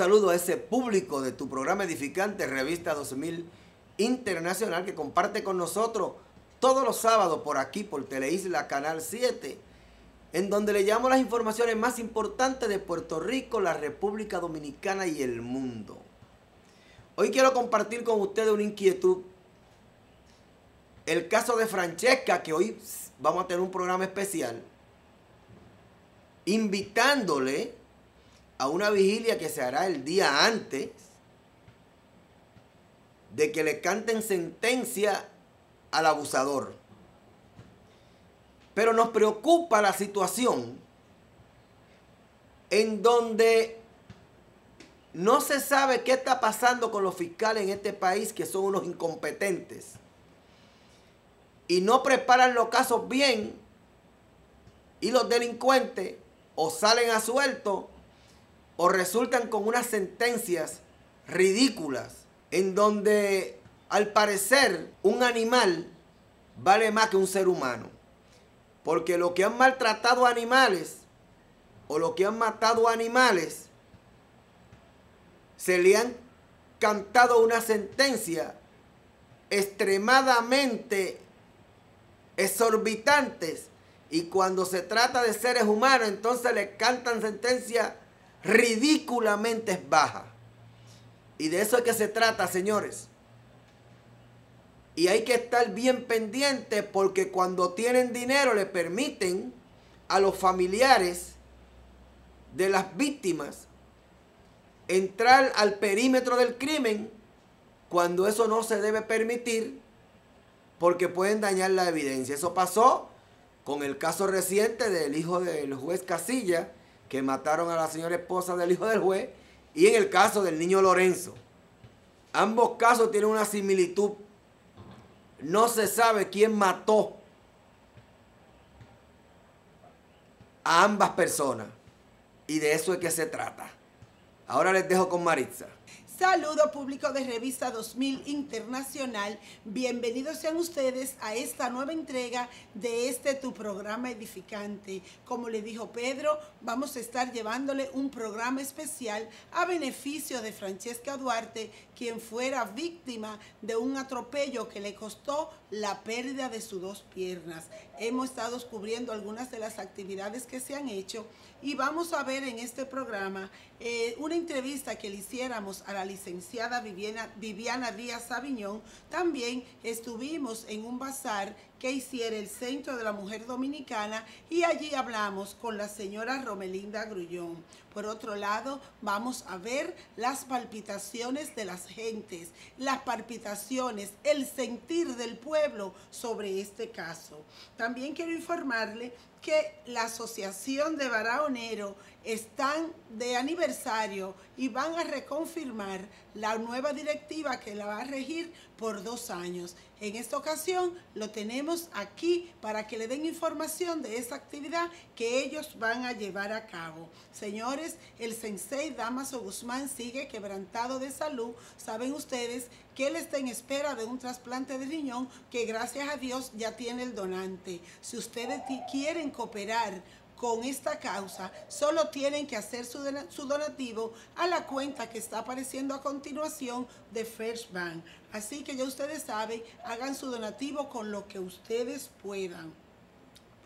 Saludos a ese público de tu programa edificante Revista 2000 Internacional que comparte con nosotros todos los sábados por aquí, por Teleisla Canal 7, en donde le llevamos las informaciones más importantes de Puerto Rico, la República Dominicana y el mundo. Hoy quiero compartir con ustedes una inquietud. El caso de Francesca, que hoy vamos a tener un programa especial, invitándole a una vigilia que se hará el día antes de que le canten sentencia al abusador. Pero nos preocupa la situación en donde no se sabe qué está pasando con los fiscales en este país, que son unos incompetentes. Y no preparan los casos bien. Y los delincuentes o salen a suelto o resultan con unas sentencias ridículas en donde al parecer un animal vale más que un ser humano. Porque lo que han maltratado animales o lo que han matado animales se le han cantado una sentencia extremadamente exorbitantes y cuando se trata de seres humanos entonces le cantan sentencias ridículamente bajas. Y de eso es que se trata, señores. Y hay que estar bien pendiente porque cuando tienen dinero le permiten a los familiares de las víctimas entrar al perímetro del crimen cuando eso no se debe permitir porque pueden dañar la evidencia. Eso pasó con el caso reciente del hijo del juez Casilla, que mataron a la señora esposa del hijo del juez, y en el caso del niño Lorenzo. Ambos casos tienen una similitud. No se sabe quién mató a ambas personas. Y de eso es que se trata. Ahora les dejo con Maritza. Saludo público de Revista 2000 Internacional. Bienvenidos sean ustedes a esta nueva entrega de este tu programa edificante. Como le dijo Pedro, vamos a estar llevándole un programa especial a beneficio de Francesca Duarte, quien fuera víctima de un atropello que le costó la pérdida de sus dos piernas. Hemos estado cubriendo algunas de las actividades que se han hecho y vamos a ver en este programa eh, una entrevista que le hiciéramos a la licenciada Viviana, Viviana Díaz Aviñón. También estuvimos en un bazar que hiciera el Centro de la Mujer Dominicana y allí hablamos con la señora Romelinda Grullón. Por otro lado, vamos a ver las palpitaciones de las gentes, las palpitaciones, el sentir del pueblo sobre este caso. También quiero informarle que la Asociación de Barahonero están de aniversario y van a reconfirmar la nueva directiva que la va a regir por dos años. En esta ocasión lo tenemos aquí para que le den información de esa actividad que ellos van a llevar a cabo. Señores, el sensei Damaso Guzmán sigue quebrantado de salud. Saben ustedes que él está en espera de un trasplante de riñón que gracias a Dios ya tiene el donante. Si ustedes quieren cooperar con esta causa, solo tienen que hacer su, donativo a la cuenta que está apareciendo a continuación de First Bank. Así que ya ustedes saben, hagan su donativo con lo que ustedes puedan.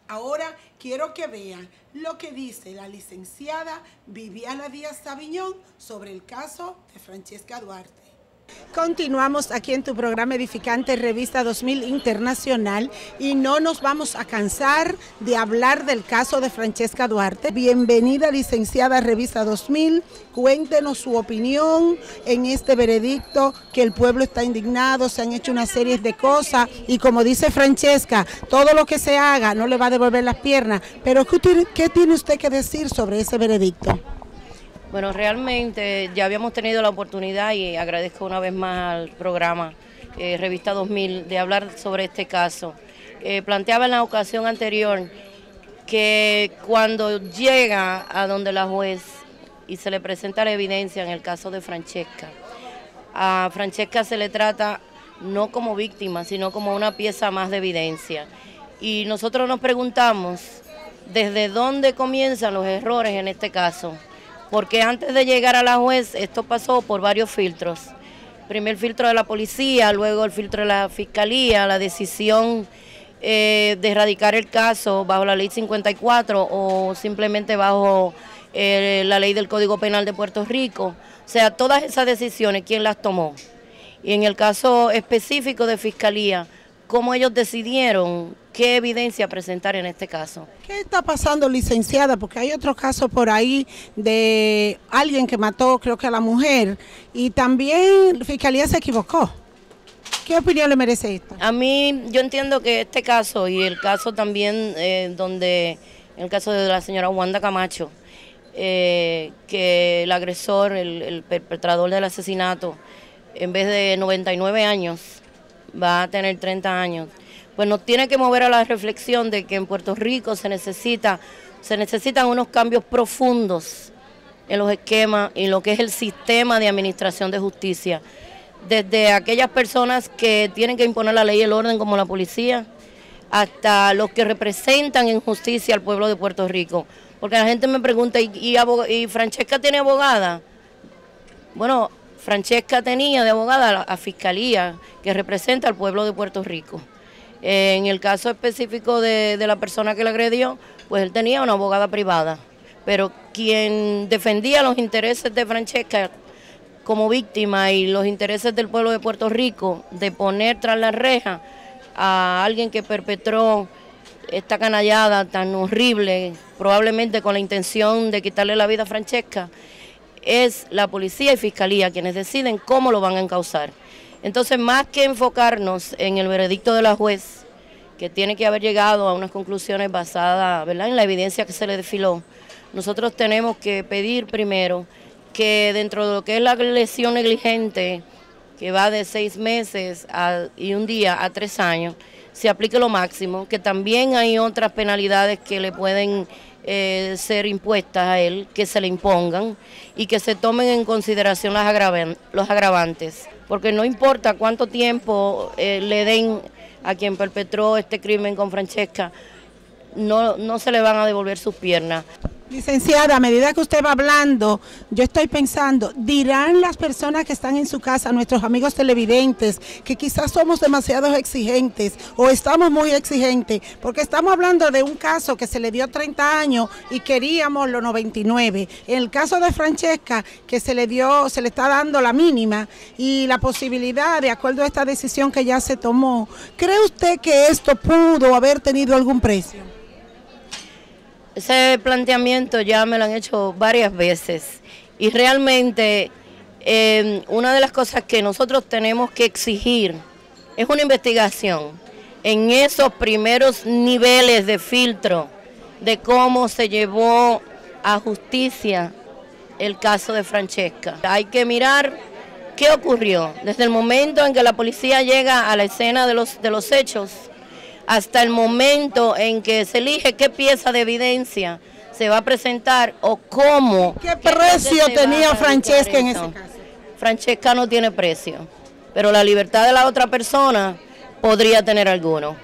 Ahora quiero que vean lo que dice la licenciada Viviana Díaz Sabiñón sobre el caso de Francesca Duarte. Continuamos aquí en tu programa edificante Revista 2000 Internacional y no nos vamos a cansar de hablar del caso de Francesca Duarte. Bienvenida licenciada Revista 2000, cuéntenos su opinión en este veredicto que el pueblo está indignado, se han hecho una serie de cosas y como dice Francesca, todo lo que se haga no le va a devolver las piernas, pero ¿qué tiene usted que decir sobre ese veredicto? Bueno, realmente ya habíamos tenido la oportunidad y agradezco una vez más al programa eh, Revista 2000 de hablar sobre este caso. Eh, planteaba en la ocasión anterior que cuando llega a donde la juez y se le presenta la evidencia en el caso de Francesca, a Francesca se le trata no como víctima, sino como una pieza más de evidencia. Y nosotros nos preguntamos desde dónde comienzan los errores en este caso porque antes de llegar a la juez esto pasó por varios filtros. Primer filtro de la policía, luego el filtro de la fiscalía, la decisión eh, de erradicar el caso bajo la ley 54 o simplemente bajo eh, la ley del Código Penal de Puerto Rico. O sea, todas esas decisiones, ¿quién las tomó? Y en el caso específico de fiscalía, ¿cómo ellos decidieron qué evidencia presentar en este caso? ¿Qué está pasando, licenciada? Porque hay otro caso por ahí de alguien que mató, creo que a la mujer, y también la fiscalía se equivocó. ¿Qué opinión le merece esto? A mí, yo entiendo que este caso y el caso también eh, donde, en el caso de la señora Wanda Camacho, eh, que el agresor, el, perpetrador del asesinato, en vez de 99 años, va a tener 30 años, pues nos tiene que mover a la reflexión de que en Puerto Rico se necesita, se necesitan unos cambios profundos en los esquemas y en lo que es el sistema de administración de justicia desde aquellas personas que tienen que imponer la ley y el orden como la policía, hasta los que representan en justicia al pueblo de Puerto Rico. Porque la gente me pregunta, ¿y, y, Francesca tiene abogada? Bueno, Francesca tenía de abogada a, Fiscalía, que representa al pueblo de Puerto Rico. En el caso específico de, de la persona que le agredió, pues él tenía una abogada privada. Pero quien defendía los intereses de Francesca como víctima y los intereses del pueblo de Puerto Rico de poner tras la reja a alguien que perpetró esta canallada tan horrible, probablemente con la intención de quitarle la vida a Francesca, es la policía y fiscalía quienes deciden cómo lo van a encauzar. Entonces, más que enfocarnos en el veredicto de la juez, que tiene que haber llegado a unas conclusiones basadas en la evidencia que se le desfiló, nosotros tenemos que pedir primero que dentro de lo que es la lesión negligente, que va de seis meses y un día a tres años, se aplique lo máximo, que también hay otras penalidades que le pueden eh, ser impuestas a él, que se le impongan y que se tomen en consideración las los agravantes, porque no importa cuánto tiempo eh, le den a quien perpetró este crimen con Francesca, no, no se le van a devolver sus piernas. Licenciada, a medida que usted va hablando, yo estoy pensando, dirán las personas que están en su casa, nuestros amigos televidentes, que quizás somos demasiado exigentes o estamos muy exigentes, porque estamos hablando de un caso que se le dio 30 años y queríamos los 99. En el caso de Francesca, que se le dio, se le está dando la mínima y la posibilidad, de acuerdo a esta decisión que ya se tomó, ¿cree usted que esto pudo haber tenido algún precio? Ese planteamiento ya me lo han hecho varias veces y realmente em, una de las cosas que nosotros tenemos que exigir es una investigación en esos primeros niveles de filtro de cómo se llevó a justicia el caso de Francesca. Hay que mirar qué ocurrió desde el momento en que la policía llega a la escena de los, de los hechos hasta el momento en que se elige qué pieza de evidencia se va a presentar o cómo. ¿Qué precio tenía Francesca en ese caso? Francesca no tiene precio, pero la libertad de la otra persona podría tener alguno.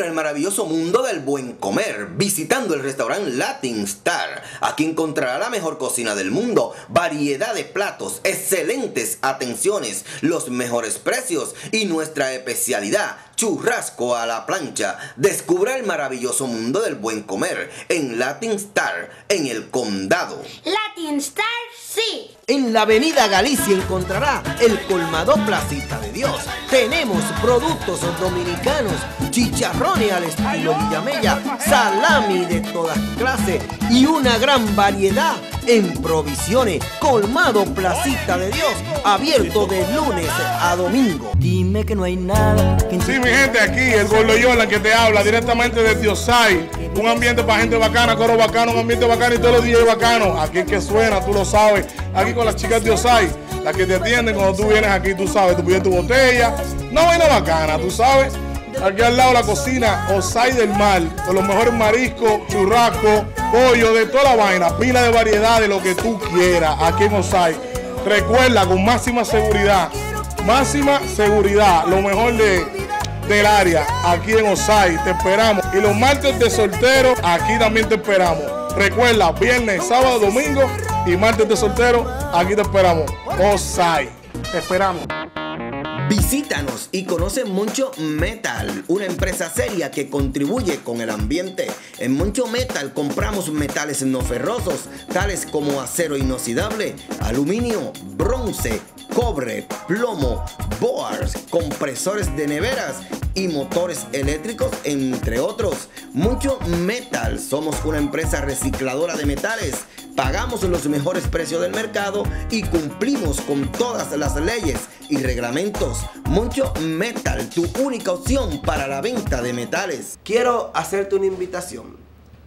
El maravilloso mundo del buen comer visitando el restaurante Latin Star. Aquí encontrará la mejor cocina del mundo, variedad de platos, excelentes atenciones, los mejores precios y nuestra especialidad churrasco a la plancha. Descubra el maravilloso mundo del buen comer en Latin Star, en el condado. Latin Star, sí. En la avenida Galicia encontrará el colmado Placita de Dios. Tenemos productos dominicanos, chicharrones al estilo Villamella, salami de todas clases y una gran variedad en provisiones. Colmado Placita de Dios, abierto de lunes a domingo. Dime que no hay nada. Sí, mi gente, aquí el Gordo Yola que te habla directamente de Diosay. Un ambiente para gente bacana, coro bacano, un ambiente bacano y todos los días bacano. Aquí que suena, tú lo sabes. Aquí con las chicas de Osai, las que te atienden cuando tú vienes aquí, tú sabes, tú pides tu botella. No vaina bacana, tú sabes. Aquí al lado la cocina Osai del Mar, con los mejores mariscos, churrasco, pollo, de toda la vaina, pila de variedad de lo que tú quieras aquí en Osai. Recuerda, con máxima seguridad, máxima seguridad, lo mejor de del área, aquí en Osai. Te esperamos. Y los martes de soltero, aquí también te esperamos. Recuerda, viernes, sábado, domingo y martes de soltero, aquí te esperamos. Osai. Te esperamos. Visítanos y conoce Moncho Metal, una empresa seria que contribuye con el ambiente. En Moncho Metal compramos metales no ferrosos, tales como acero inoxidable, aluminio, bronce, cobre, plomo, boars, compresores de neveras y motores eléctricos, entre otros. Mucho Metal, somos una empresa recicladora de metales. Pagamos los mejores precios del mercado y cumplimos con todas las leyes y reglamentos. Mucho Metal, tu única opción para la venta de metales. Quiero hacerte una invitación.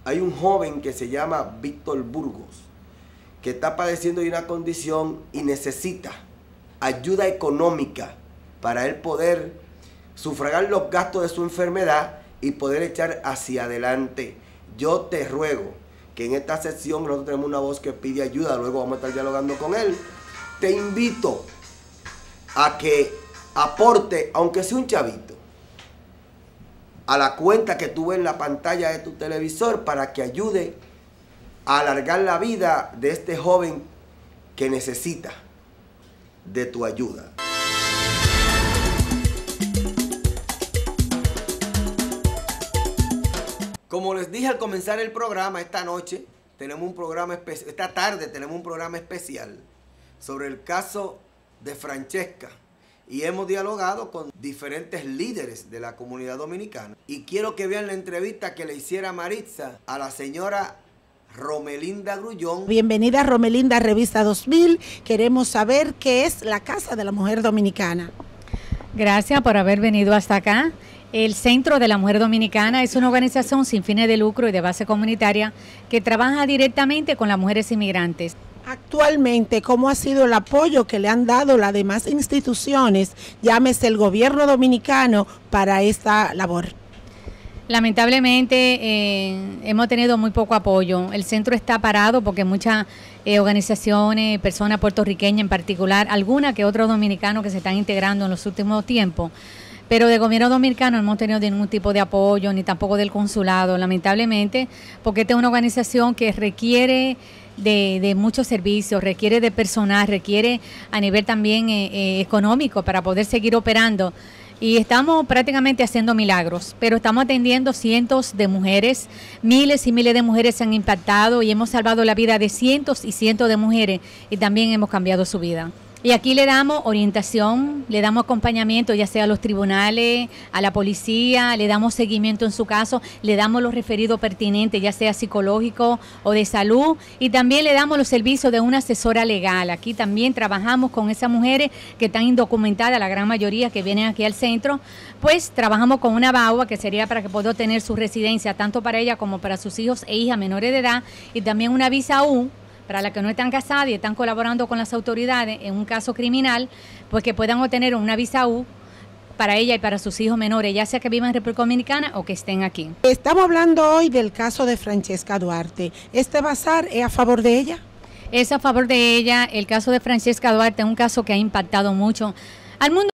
Hay un joven que se llama Víctor Burgos, que está padeciendo de una condición y necesita ayuda económica para él poder sufragar los gastos de su enfermedad y poder echar hacia adelante. Yo te ruego que en esta sesión nosotros tenemos una voz que pide ayuda, luego vamos a estar dialogando con él. Te invito a que aporte, aunque sea un chavito, a la cuenta que tú ves en la pantalla de tu televisor para que ayude a alargar la vida de este joven que necesita de tu ayuda. Como les dije al comenzar el programa esta noche, tenemos un programa esta tarde tenemos un programa especial sobre el caso de Francesca y hemos dialogado con diferentes líderes de la comunidad dominicana. Y quiero que vean la entrevista que le hiciera Maritza a la señora Romelinda Grullón. Bienvenida a Romelinda Revista 2000. Queremos saber qué es la Casa de la Mujer Dominicana. Gracias por haber venido hasta acá. El Centro de la Mujer Dominicana es una organización sin fines de lucro y de base comunitaria que trabaja directamente con las mujeres inmigrantes. Actualmente, ¿cómo ha sido el apoyo que le han dado las demás instituciones, llámese el gobierno dominicano, para esta labor? Lamentablemente eh, hemos tenido muy poco apoyo. El centro está parado porque muchas eh, organizaciones, personas puertorriqueñas en particular, algunas que otros dominicanos que se están integrando en los últimos tiempos, pero de gobierno dominicano no hemos tenido ningún tipo de apoyo, ni tampoco del consulado, lamentablemente, porque esta es una organización que requiere de, muchos servicios, requiere de personal, requiere a nivel también eh, económico para poder seguir operando. Y estamos prácticamente haciendo milagros, pero estamos atendiendo cientos de mujeres, miles y miles de mujeres se han impactado y hemos salvado la vida de cientos y cientos de mujeres y también hemos cambiado su vida. Y aquí le damos orientación, le damos acompañamiento, ya sea a los tribunales, a la policía, le damos seguimiento en su caso, le damos los referidos pertinentes, ya sea psicológico o de salud, y también le damos los servicios de una asesora legal. Aquí también trabajamos con esas mujeres que están indocumentadas, la gran mayoría que vienen aquí al centro, pues trabajamos con una BAUA que sería para que pueda tener su residencia tanto para ella como para sus hijos e hijas menores de edad, y también una visa U para las que no están casadas y están colaborando con las autoridades en un caso criminal, pues que puedan obtener una visa U para ella y para sus hijos menores, ya sea que vivan en República Dominicana o que estén aquí. Estamos hablando hoy del caso de Francesca Duarte. ¿Este bazar es a favor de ella? Es a favor de ella. El caso de Francesca Duarte es un caso que ha impactado mucho al mundo.